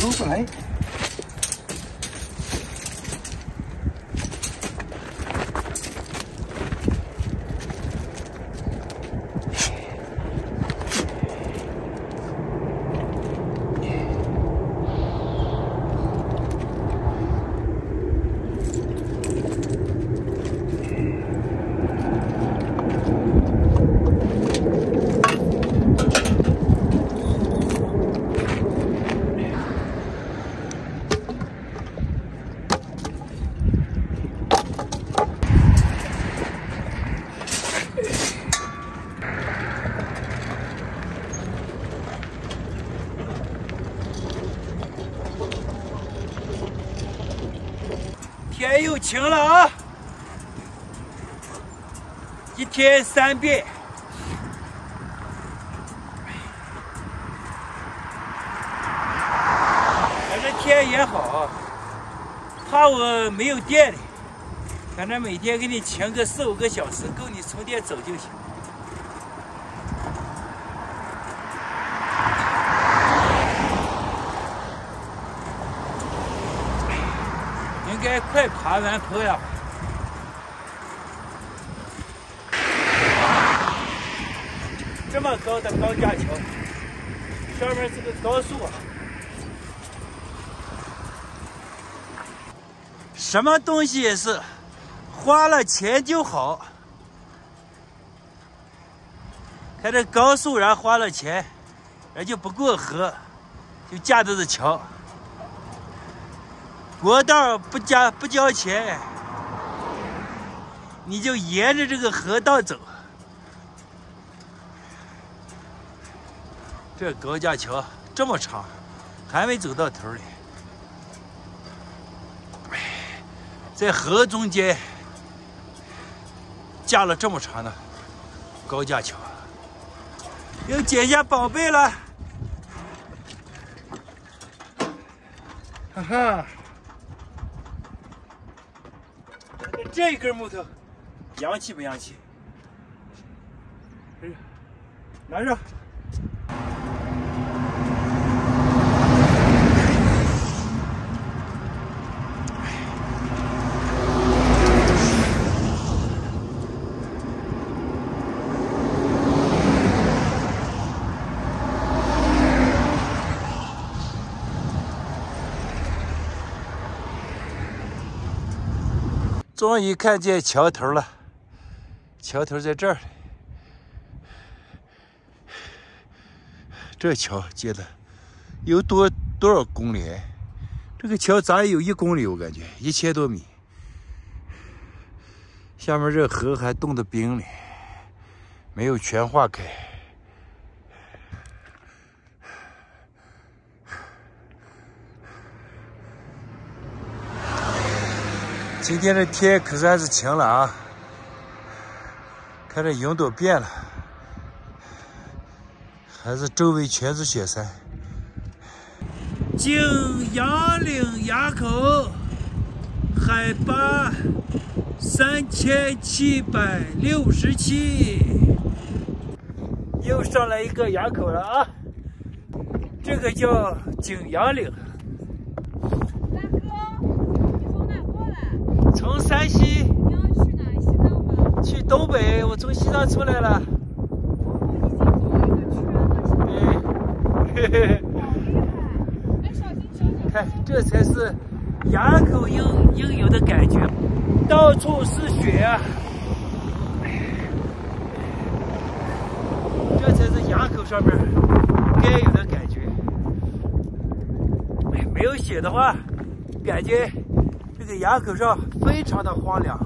出不来。天又晴了啊！一天三遍。反正天也好，怕我没有电了。反正每天给你晴个四五个小时，够你充电走就行。应该快爬完坡呀。这么高的高架桥，上面是个高速啊！什么东西也是花了钱就好。看这高速，人花了钱，人就不过河，就架着这桥。国道不加不交钱，你就沿着这个河道走。这高架桥这么长，还没走到头呢，在河中间架了这么长的高架桥，又捡下宝贝了，哈哈。这根木头洋气不洋气？哎呀，拿着。终于看见桥头了，桥头在这儿。这桥建的有多多少公里？这个桥咋有一公里？我感觉一千多米。下面这河还冻得冰呢，没有全化开。今天的天可算是晴了啊！看这云都变了，还是周围全是雪山。景阳岭垭口，海拔三千七百六十七，又上来一个垭口了啊！这个叫景阳岭。从山西，你要去哪？西藏吗？去东北，我从西藏出来了。嘿嘿嘿，好厉害！哎，小心小心！看，这才是垭口应应有的感觉，到处是雪啊！这才是垭口上面该有的感觉。哎，没有雪的话，感觉这个垭口上非常的荒凉。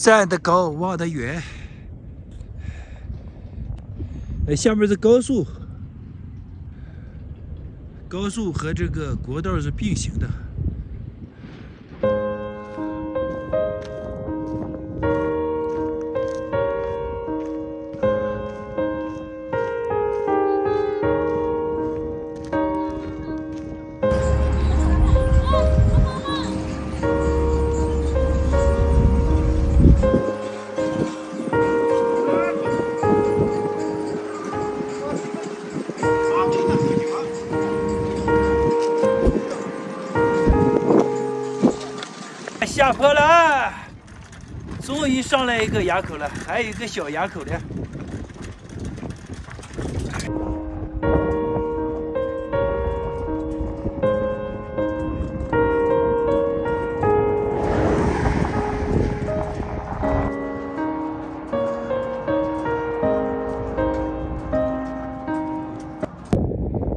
站得高，望得远。哎，下面是高速，高速和这个国道是并行的。下坡了，终于上来一个垭口了，还有一个小垭口的。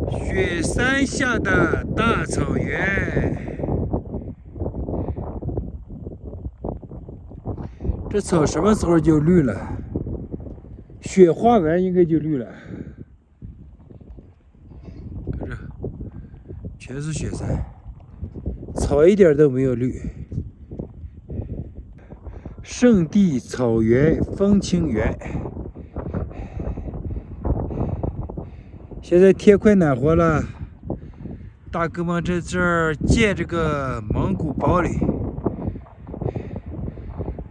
雪山下的大草原。这草什么时候就绿了？雪化完应该就绿了。看这，全是雪山，草一点都没有绿。圣地草原风情园，现在天快暖和了，大哥们在这儿建这个蒙古包里。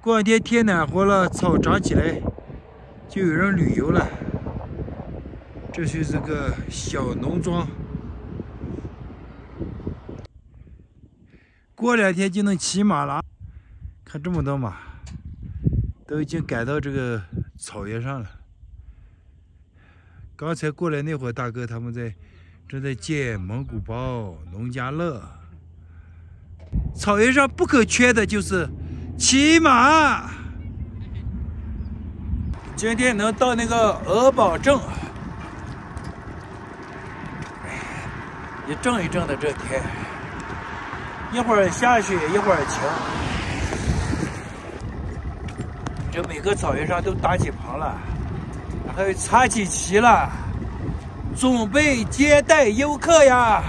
过两天天暖和了，草长起来，就有人旅游了。这就是个小农庄，过两天就能骑马了。看这么多马，都已经赶到这个草原上了。刚才过来那会儿，大哥他们在正在建蒙古包农家乐。草原上不可缺的就是。骑马，今天能到那个鹅堡镇，一阵一阵的这天，一会儿下雪，一会儿晴，这每个草原上都搭起棚了，还有插起旗了，准备接待游客呀。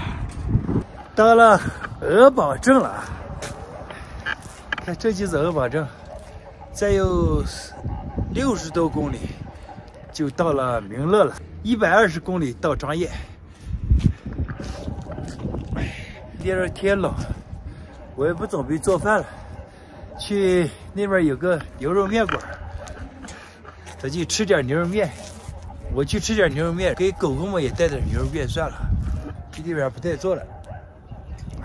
到了鹅堡镇了。看，这就是鹅堡镇，再有六十多公里就到了明乐了，一百二十公里到张掖。第二天冷，我也不准备做饭了，去那边有个牛肉面馆，咱就吃点牛肉面。我去吃点牛肉面，给狗狗们也带点牛肉面算了。今天晚上不带做了，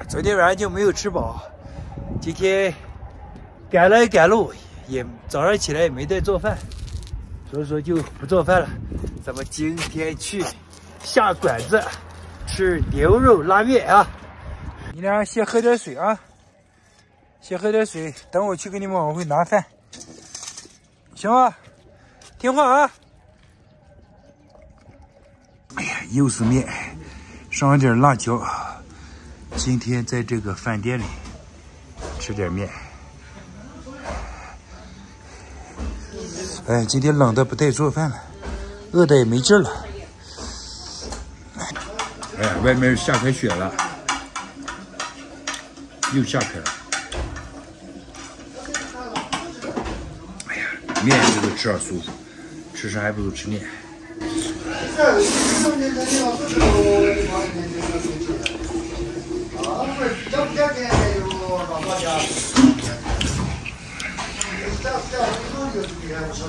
昨天晚上就没有吃饱，今天。赶了赶路，也早上起来也没带做饭，所以说就不做饭了。咱们今天去下馆子吃牛肉拉面啊！你俩先喝点水啊，先喝点水，等我去给你们往回拿饭，行吗？听话啊！哎呀，又是面，上点辣椒。今天在这个饭店里吃点面。哎，今天冷的不带做饭了，饿的也没劲了。哎，外面下开雪了，又下开了。哎呀，面这个吃着舒服，吃啥还不如吃面。Gracias.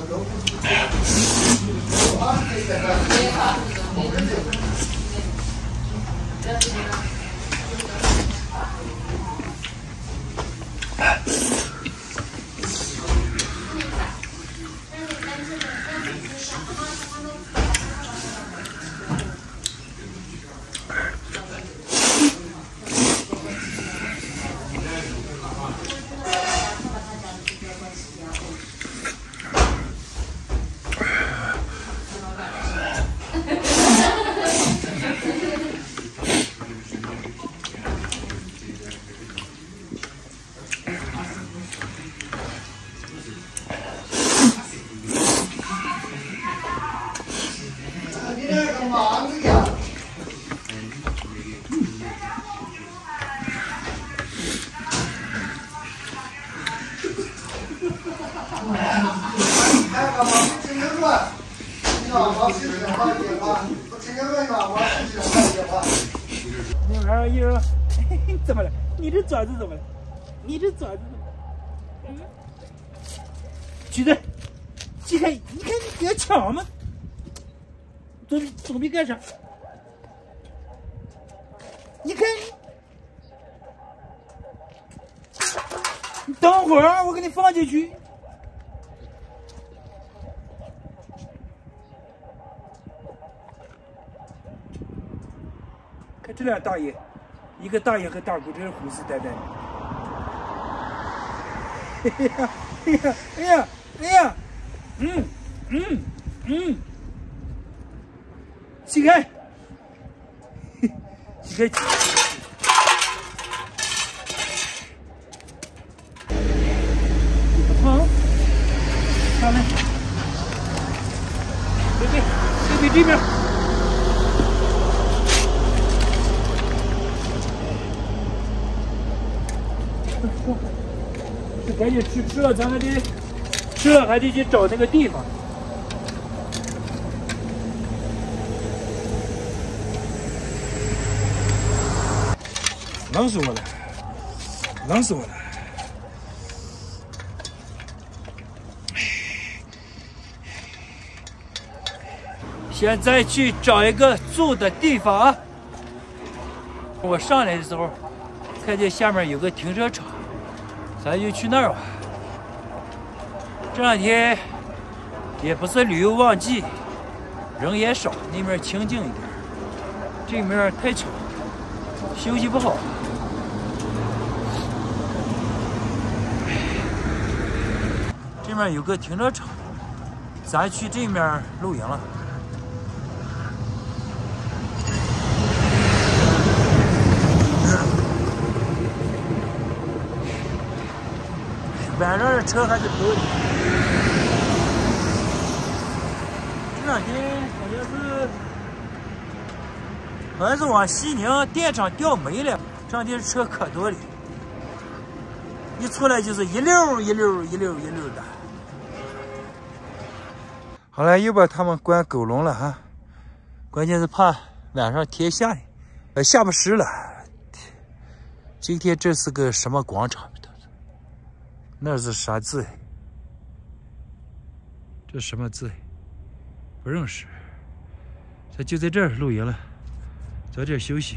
你玩儿一会怎么了？你这爪子怎么了？你这爪子怎么了？嗯，举着，起开！你看你不要抢嘛，左左边干啥？你看，你等会儿我给你放进去。这俩大爷，一个大爷和大姑，真是虎视眈眈的。哎呀，哎呀，哎呀，哎呀，嗯，嗯，嗯，起开，起开。好，上来，贝贝，贝贝这边。赶紧吃吃了，咱还得吃了还得去找那个地方。冷死我了，冷死我了！现在去找一个住的地方啊！我上来的时候看见下面有个停车场。咱就去那儿吧。这两天也不是旅游旺季，人也少，那边清静一点。这面太吵，休息不好。这面有个停车场，咱去这面露营了。晚上的车还是多的。这两天好像是，好像是往西宁电厂调煤了。这两天车可多了，一出来就是一溜一溜一溜一溜的。好了，又把他们关狗笼了哈，关键是怕晚上天下的，呃，下不实了。今天这是个什么广场？那是啥字？这什么字？不认识。咱就在这儿露营了，早点休息。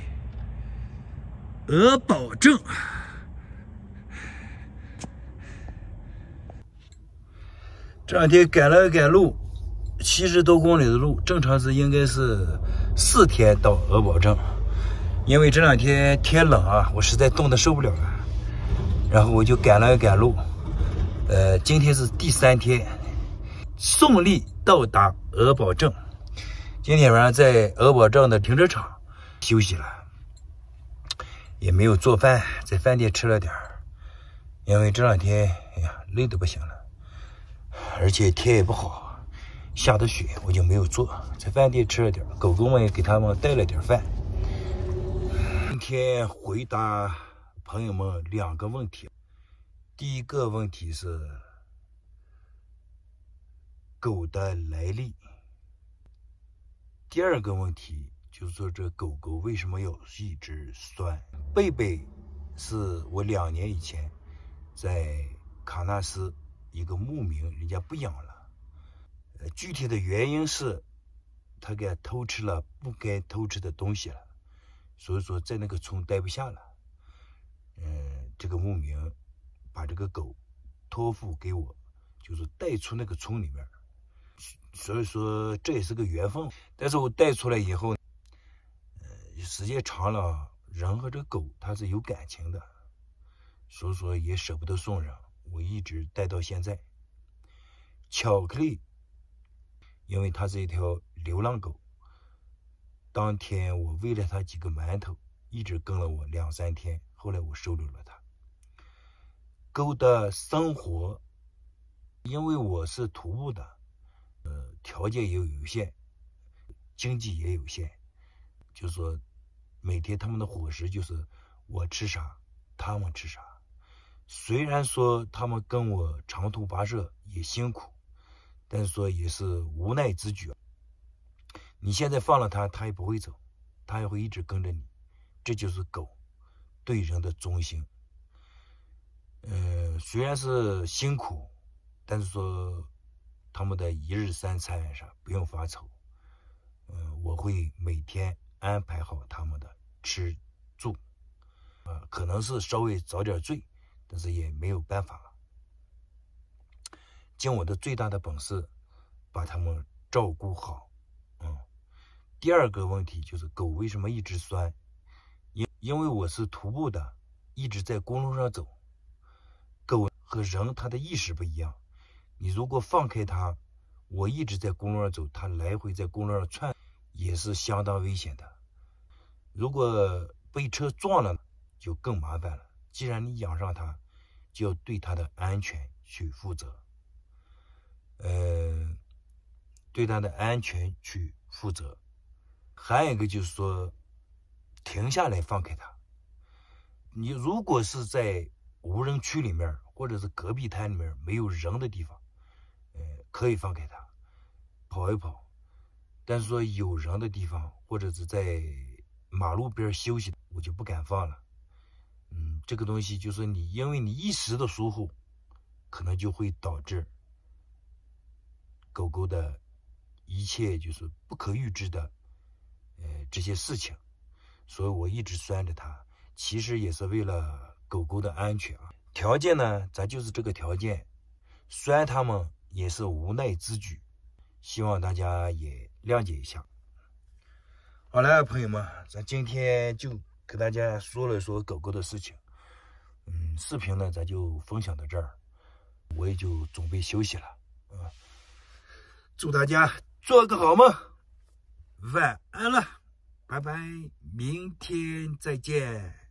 鹅堡镇。这两天赶了赶路，七十多公里的路，正常是应该是四天到鹅堡镇，因为这两天天冷啊，我实在冻得受不了了，然后我就赶了赶路。呃，今天是第三天，顺利到达鹅堡镇。今天晚上在鹅堡镇的停车场休息了，也没有做饭，在饭店吃了点儿。因为这两天，哎呀，累的不行了，而且天也不好，下的雪，我就没有做，在饭店吃了点儿。狗狗们也给他们带了点饭。今天回答朋友们两个问题。第一个问题是狗的来历。第二个问题就是说，这狗狗为什么要一直酸？贝贝是我两年以前在喀纳斯一个牧民，人家不养了。呃，具体的原因是他给偷吃了不该偷吃的东西了，所以说在那个村待不下了。嗯，这个牧民。把这个狗托付给我，就是带出那个村里面，所以说这也是个缘分。但是我带出来以后，呃，时间长了，人和这个狗它是有感情的，所以说也舍不得送人，我一直带到现在。巧克力，因为它是一条流浪狗，当天我喂了它几个馒头，一直跟了我两三天，后来我收留了它。狗的生活，因为我是徒步的，呃，条件也有限，经济也有限，就说每天他们的伙食就是我吃啥，他们吃啥，虽然说他们跟我长途跋涉也辛苦，但是说也是无奈之举。你现在放了它，它也不会走，它也会一直跟着你。这就是狗对人的忠心。呃，虽然是辛苦，但是说他们的一日三餐上不用发愁。嗯，我会每天安排好他们的吃住。呃，可能是稍微遭点罪，但是也没有办法了。尽我的最大的本事，把他们照顾好。嗯，第二个问题就是狗为什么一直酸？因因为我是徒步的，一直在公路上走。和人他的意识不一样，你如果放开它，我一直在公路上走，它来回在公路上窜，也是相当危险的。如果被车撞了，就更麻烦了。既然你养上它，就要对它的安全去负责。呃，对它的安全去负责。还有一个就是说，停下来放开它。你如果是在无人区里面，或者是戈壁滩里面没有人的地方，呃，可以放开它跑一跑。但是说有人的地方，或者是在马路边休息，我就不敢放了。嗯，这个东西就是你，因为你一时的疏忽，可能就会导致狗狗的一切就是不可预知的，呃，这些事情。所以我一直拴着它，其实也是为了狗狗的安全啊。条件呢，咱就是这个条件，拴它们也是无奈之举，希望大家也谅解一下。好了，朋友们，咱今天就。给大家说了说狗狗的事情，嗯，视频呢咱就分享到这儿，我也就准备休息了，啊，祝大家做个好梦，晚安了，拜拜，明天再见。